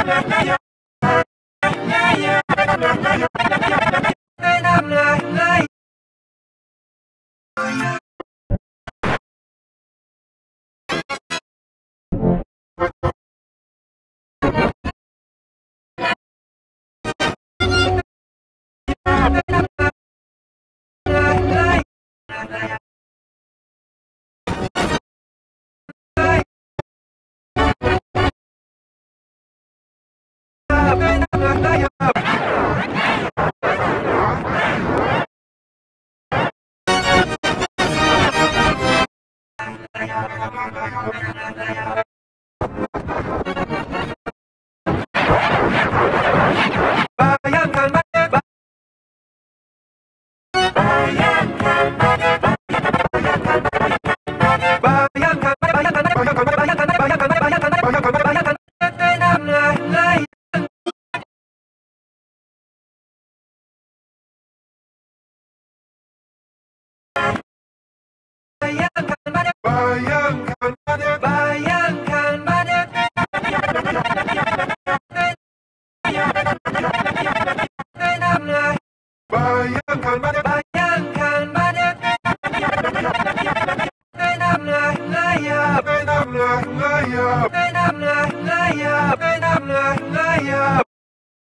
I'm Thank you. Bayangkan banyak